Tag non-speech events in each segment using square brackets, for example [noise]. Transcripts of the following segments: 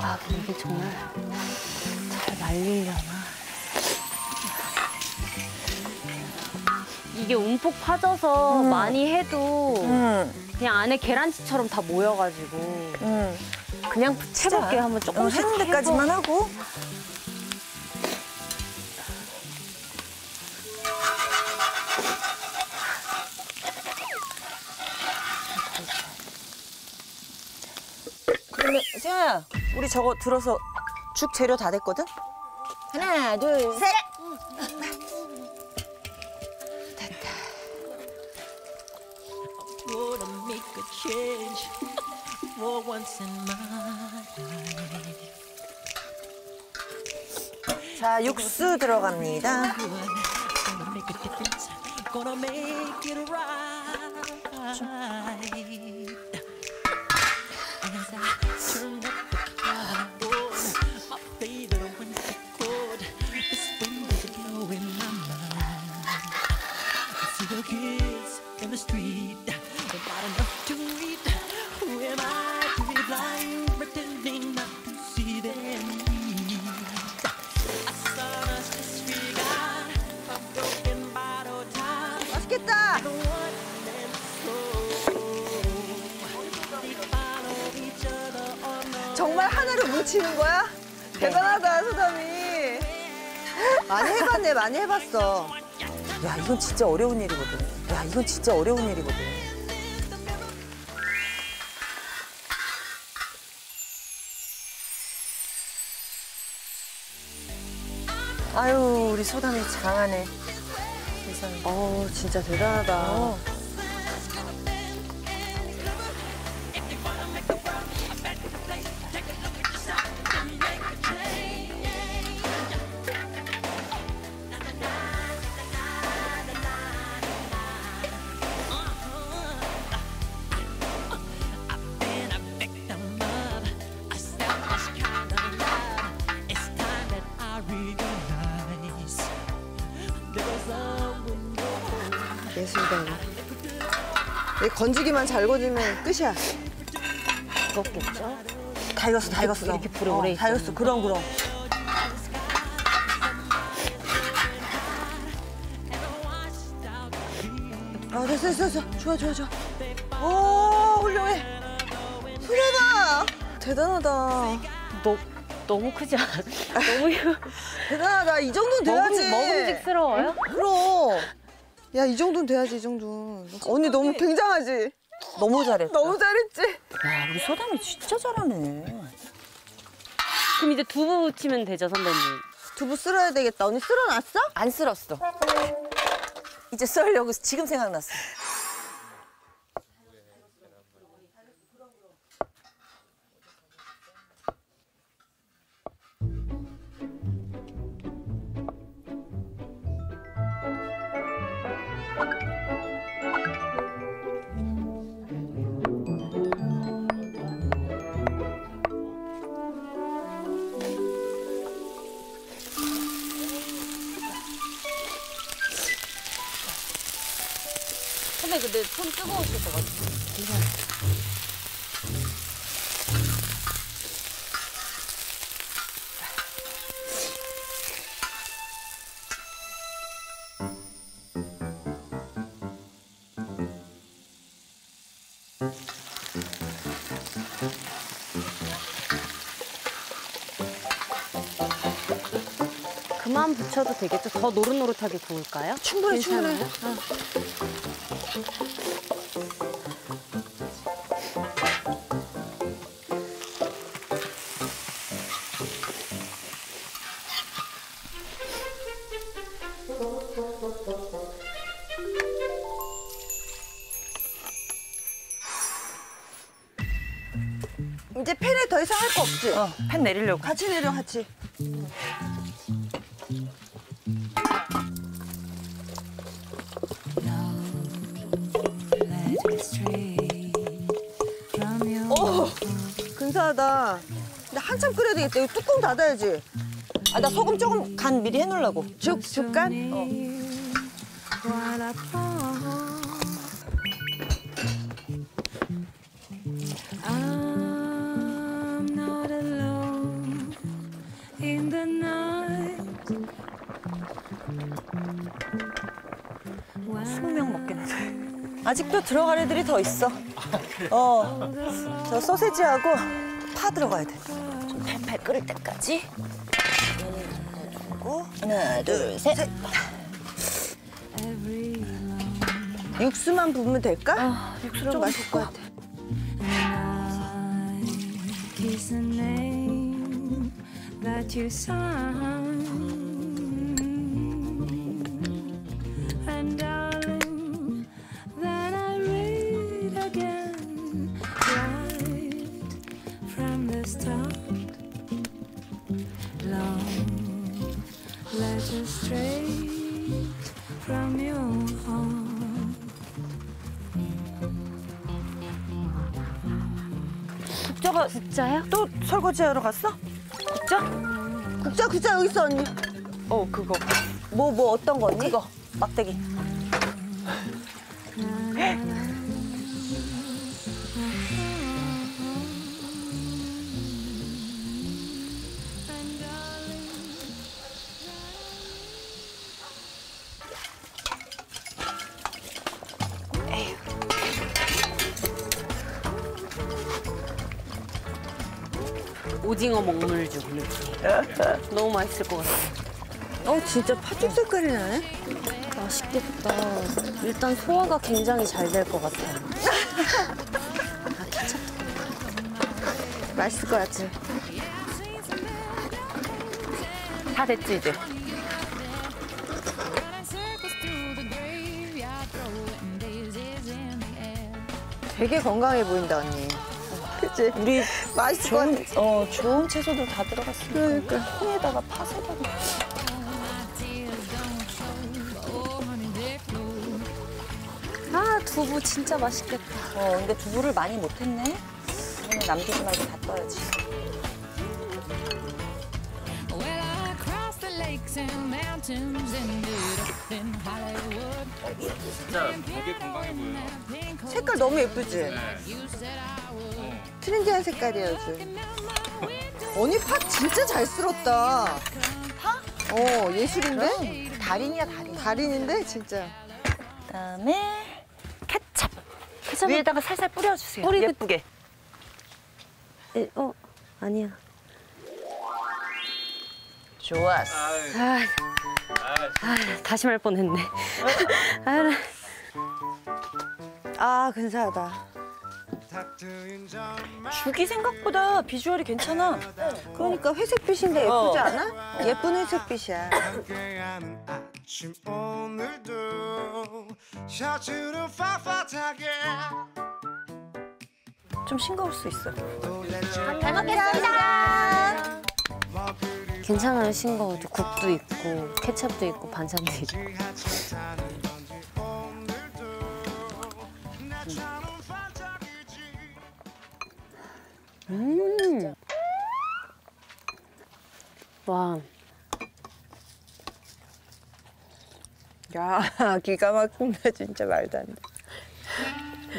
아, 근데 이게 정말 잘 말리려나. 이게 움푹 파져서 음. 많이 해도 응, 그냥 안에 계란치처럼 다 모여가지고 응. 그냥 붙이자. 해볼게요. 한번 조금씩 응, 데까지만 하고. 세아야, 우리 저거 들어서 죽 재료 다 됐거든? 하나, 둘, 셋. Life. 자, 육수 들어갑니다. 치는 거야? 대단하다, 소담이. 많이 해봤네, 많이 해봤어. 야, 이건 진짜 어려운 일이거든. 야, 이건 진짜 어려운 일이거든. 아유, 우리 소담이 장하네. 세상에. 어, 진짜 대단하다. been window. 예술가네. 이 건지기만 잘 건지면 끝이야. 그렇겠죠? 다 익었어, 다 익었어. 이렇게 불에 오래 다 익었어. 그럼, 그럼. 아, 됐어, 됐어, 됐어. 좋아, 좋아, 좋아. 오, 훌륭해. 훌륭하다. 대단하다. 너, 너무 크지 않아? [laughs] 너무, [laughs] 대단하다. 이 정도는 돼야지. 먹음, 먹음직스러워요? 그럼. 야, 이 정도는 돼야지, 이 정도는. 언니 너무 굉장하지? 너무 잘했다. 너무 잘했지? 야, 우리 소담이 진짜 잘하네. 그럼 이제 두부 치면 되죠, 선배님? 두부 쓸어야 되겠다. 언니 쓸어놨어? 안 쓸었어. 이제 썰려고 지금 생각났어. 근데 손 뜨거우실 것 같아요. 그만 붙여도 되겠죠? 더 노릇노릇하게 구울까요? 충분해, 충분해. 괜찮아요? 이제 팬에 더 이상 할 거 없지? 어, 팬 내리려고. 같이 내려, 같이. 오, 근사하다. 근데 한참 끓여야 되겠다. 이거 뚜껑 닫아야지. 아, 나 소금 조금 간 미리 해놓으려고. 죽, 죽간? 어. 수명 먹겠네. 아직도 들어갈 애들이 더 있어. 어, 저 소세지하고 파 들어가야 돼. 좀 팔팔 끓을 때까지. 그리고 하나, 둘, 셋. Every 육수만 부으면 될까? 육수랑 좀 맛있을 것 같아. that you sign. 국자가 진짜요? 또 설거지하러 갔어? 국자? 국자, 국자 여기 있어, 언니. 어 그거. 뭐, 뭐 어떤 거, 언니? 그거, 막대기. 오징어 먹물죽 느낌. 너무 맛있을 것 같아. 어, 진짜 팥죽 색깔이 나네? 맛있겠다. 일단 소화가 굉장히 잘 될 것 같아요. 맛있을 것 같지? 다 됐지 이제. 되게 건강해 보인다, 언니. 그치? 우리 맛있을 것 같아. 어, 좋은 채소들 다 들어갔으니까. 그러니까. 콩에다가 파서다가. 아 두부 진짜 맛있겠다. 어, 근데 두부를 많이 못했네. 그러면 남기지 말고 다 떠야지. Well, 진짜 되게 건강해 보여요. 색깔 너무 예쁘지? I would. 트렌디한 색깔이야, 요즘. 언니 팥 진짜 잘 쓸었다. 파? 어, 예술인데? 달인이야, 달인. 달인인데, 진짜. 그다음에 케찹. 케첩 위에다가 살살 뿌려주세요. 뿌리고- 예쁘게. 에, 어 아니야. 좋았어. 아, 아 다시 말 뻔했네. 아, 아, 근사하다. 죽이 생각보다 비주얼이 괜찮아. 그러니까 회색빛인데 예쁘지 않아? 예쁜 회색빛이야. 좀 싱거울 수 있어. 잘 먹겠습니다. 괜찮아요 싱거워도 국도 있고 케첩도 있고 반찬도 있고. 음. 와 야, [laughs] 기가 막힌다, 진짜 말도 안 돼.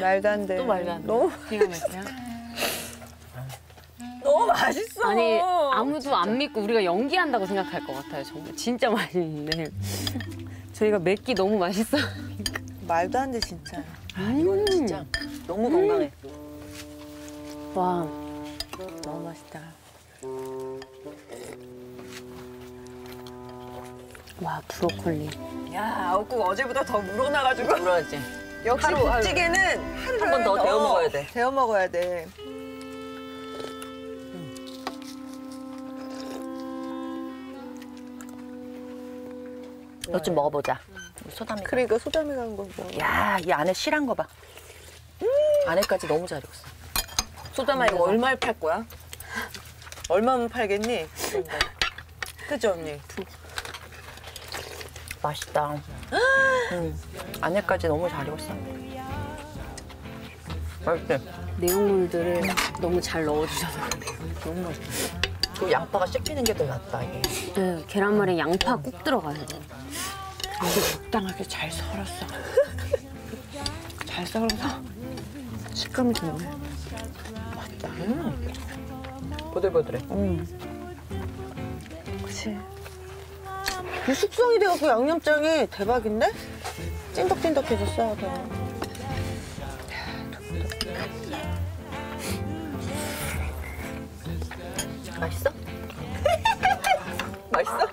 말도 안 돼. 또 말도 안 돼. 너무, 기가 막히야. 너무 맛있어. 아니 아무도 안 믿고 우리가 연기한다고 생각할 것 같아요 정말 진짜 맛있는데 저희가 맵기 너무 맛있어. 말도 안 돼, 진짜. 이건 진짜 너무 건강해. 와 너무 맛있다. 와 브로콜리. 야, 아웃국 어제보다 더 물어나가지고. 그러지. 역시 하루. 국찌개는 하루에 한번 더 데워 먹어야 돼. 데워 먹어야 돼. 이것 좀 먹어보자. 소담이. 그러니까 소담이 간 거 뭐. 야, 이 안에 실한 거 봐. 안에까지 너무 잘 익었어. 소담아 이거 얼마에 팔 거야? 얼마면 팔겠니? 그죠 언니? 맛있다. 음, 안에까지 너무 잘 익었어. 맛있지? 내용물들을 너무 잘 넣어주셔서. 너무 맛있어. 그 양파가 씹히는 게 더 낫다 이게. 네, 계란말이 양파 꼭 들어가야 돼. 이게 적당하게 잘 썰었어. 잘 썰어서 식감이 좋네. 맛있다. 음. 보들보들해. 그치. 그 숙성이 돼갖고 양념장이 대박인데? 찐덕찐덕해졌어. 더. 맛있어? [laughs] 맛있어?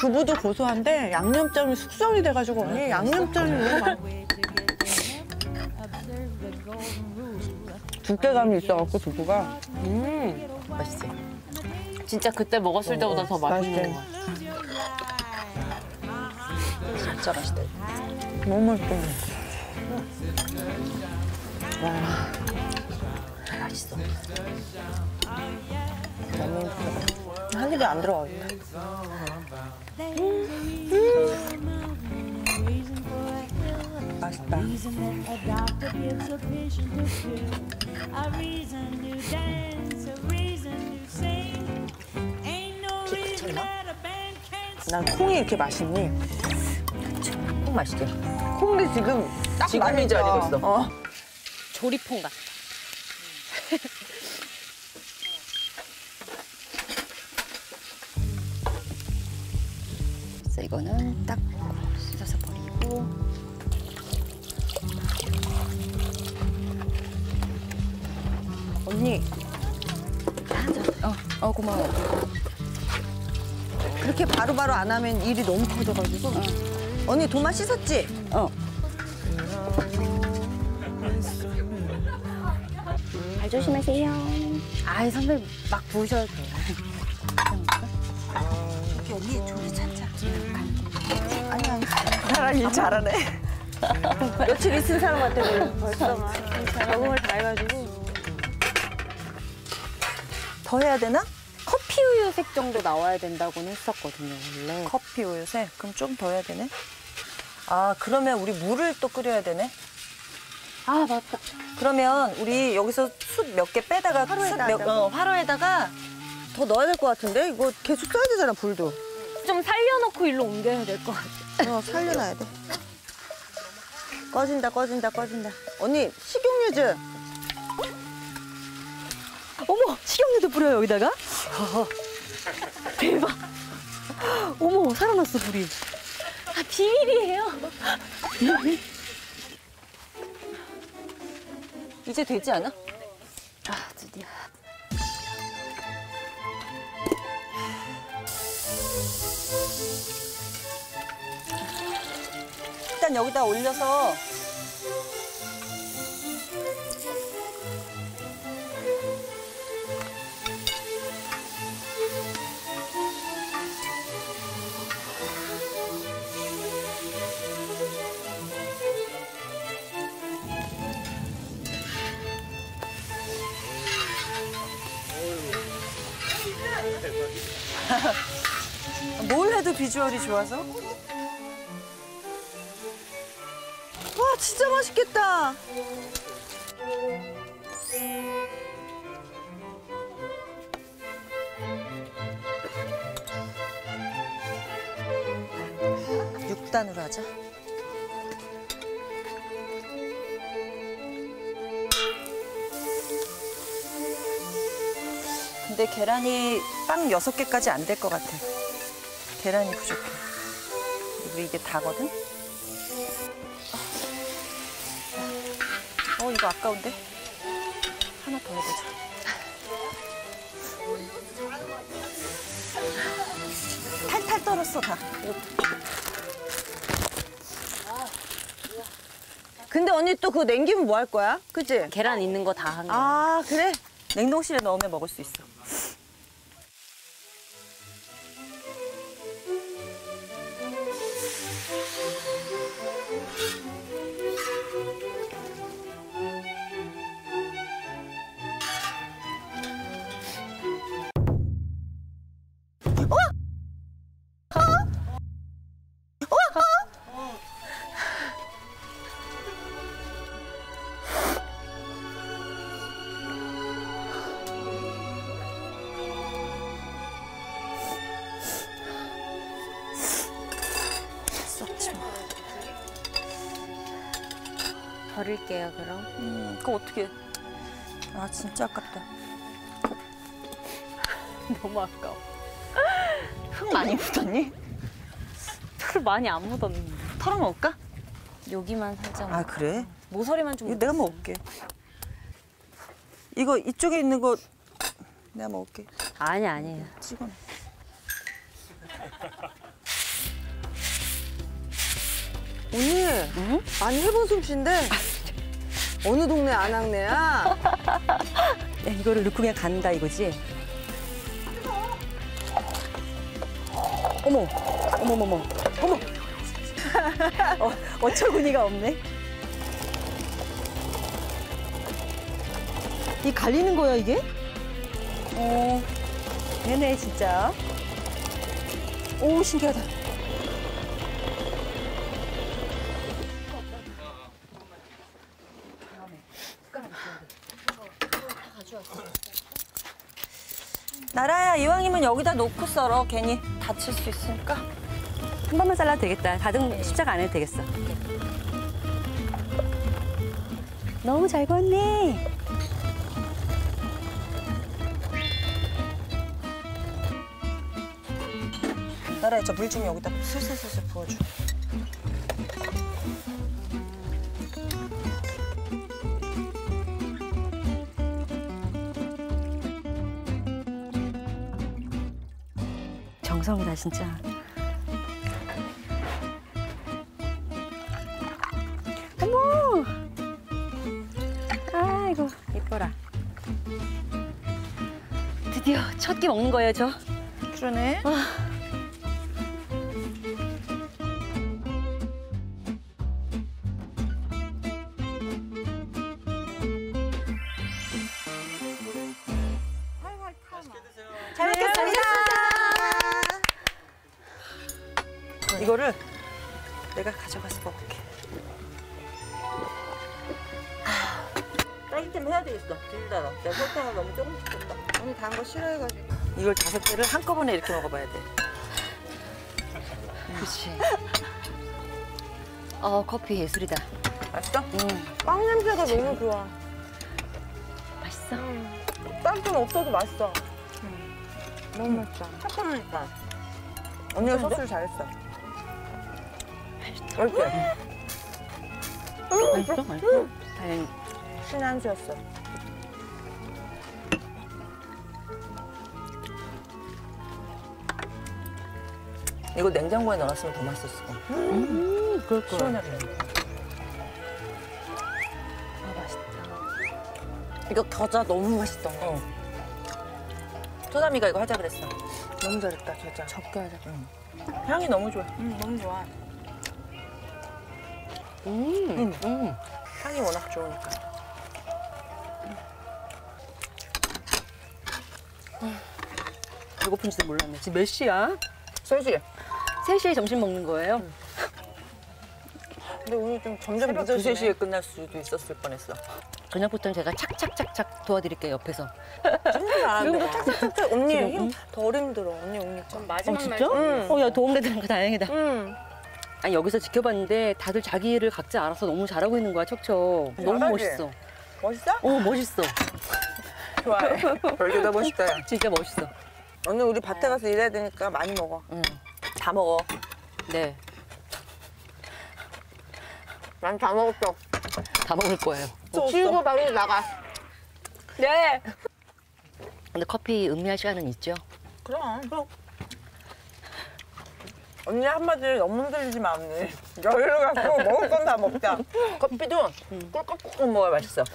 두부도 고소한데 양념장이 숙성이 돼가지고 언니 양념장이 너무 맛. 두께감이 있어갖고 두부가 음, 맛있지. 진짜 그때 먹었을 때보다 더 맛있는. 같아. 진짜 맛있다. 너무 맛있어. 맛있어. 너무. 한 입에 안 들어가겠다. A band can't 난 콩이 이렇게 맛있니? 꼭 맛있게. 콩이 지금 딱 맛있어. 알고 있어. 어. 조리퐁 같아. 이거는 딱 씻어서 버리고 언니 어, 어 고마워. 그렇게 바로 바로 안 하면 일이 너무 커져가지고. 언니 도마 씻었지? 어. 발 조심하세요. 아이, 선배 막 부으셔도 돼요. 이렇게 언니 조리 찾자. 아니 아니. 사람 일 잘하네. [laughs] 며칠 있은 사람한테 벌써 막 [laughs] 적응을 다 해가지고. 더 해야 되나? 커피 우유색 정도 나와야 된다고는 했었거든요, 원래. 커피 우유새? 그럼 좀 더 해야 되네. 아 그러면 우리 물을 또 끓여야 되네. 아, 맞다. 그러면 우리 여기서 숯 몇 개 빼다가 숯 몇, 어, 화로에다가 더 넣어야 될 것 같은데 이거 계속 써야 되잖아 불도. 좀 살려놓고 일로 옮겨야 될 것 같아. 어 살려놔야 돼. 꺼진다 꺼진다 꺼진다. 언니 식용유즈. 어머, 식용유도 뿌려요 여기다가? [laughs] 대박. 어머, 살아났어 불이. 아, 비밀이에요. 이제 되지 않아? 아, 드디어. 일단 여기다 올려서 [laughs] 뭘 해도 비주얼이 좋아서. 와 진짜 맛있겠다. 육단으로 하자. 근데 계란이 빵 여섯 개까지 안 될 것 같아. 계란이 부족해. 그리고 이게 다거든? 어, 이거 아까운데? 하나 더 해보자. 탈탈 떨었어, 다. 근데 언니 또 그거 냉기면 뭐 할 거야? 그치? 계란 있는 거 다 한 거. 아, 그래? 냉동실에 넣으면 먹을 수 있어. 버릴게요 그럼. 음, 그거 어떻게? 아 진짜 아깝다. [laughs] 너무 아까워. 흙 많이 묻었니? 풀 많이 안 묻었는데. 털어놓을까? 여기만 살짝. 아 그래? 모서리만 좀. 이거 내가 먹을게. 이거 이쪽에 있는 거 내가 먹을게. 아니 아니에요. 찍어. 언니 많이 해본 솜씨인데 [laughs] 어느 동네 안악내야? [laughs] 야, 네, 이거를 넣고 그냥 간다 이거지? 어머, 어머머머, 어머. [laughs] 어, 어처구니가 없네. 이 갈리는 거야 이게? 어, 네네 진짜. 오 신기하다. 여기다 놓고 썰어. 괜히 다칠 수 있으니까. 한 번만 잘라도 되겠다. 가등 십자가 안 해도 되겠어. 너무 잘 구웠네. 나라야 저물 좀 여기다 슬슬슬슬 부어줘 정성이다 진짜. 어머! 아이고 이뻐라. 드디어 첫 끼 먹는 거예요 저? 그러네. 잘 이걸 한꺼번에 이렇게 먹어봐야 돼 그렇지. 어 커피 예술이다. 맛있어? 빵 냄새가 너무 좋아. 맛있어. 빵좀 없어도 맛있어. 너무 맛있다. 착하니까 언니가 소스를 잘했어. 맛있지? 맛있어? 맛있어? 다행히. 신의 한 수였어. 이거 냉장고에 넣어놨으면 더 맛있었을 거야 음, 그럴 거야. 시원하게 아, 맛있다. 이거 겨자 너무 맛있어 어. 소담이가 이거 하자 그랬어 너무 잘했다, 진짜. 적게 하자. 향이 너무 좋아 응, 너무 좋아. 음, 음. 향이 워낙 좋으니까 배고픈지도 몰랐네 지금 몇 시야? 3시 3시에 점심 먹는 거예요? 근데 오늘 좀 점점 새벽 늦어지네. 2, 3시에 끝날 수도 있었을 뻔했어 저녁부터는 제가 착착착착 도와드릴게요, 옆에서. 잘하는데. 착착착착. 언니 지금, 힘 응? 덜 힘들어, 언니 오니까. 전 어, 진짜? 응. 어, 야, 도움되는 거 다행이다. 응. 아니, 여기서 지켜봤는데 다들 자기 일을 각자 알아서 너무 잘하고 있는 거야, 척척. 너무 잘하지? 멋있어. 멋있어? 어, 멋있어. 좋아해. [laughs] 별게 다 멋있다 진짜 멋있어. 오늘 우리 밭에 가서 일해야 되니까 많이 먹어. 응. 다 먹어 네. 난 다 먹었어. 다 먹을 거예요. 치우고 바로 나가. 네. 근데 커피 음미할 시간은 있죠? 그럼. 그럼. 언니 한마디를 너무 흔들리지 마, 언니. 여유를 갖고 먹을 건 다 먹자. 커피도 꿀꺽꿀꺽 먹어야 맛있어 [laughs]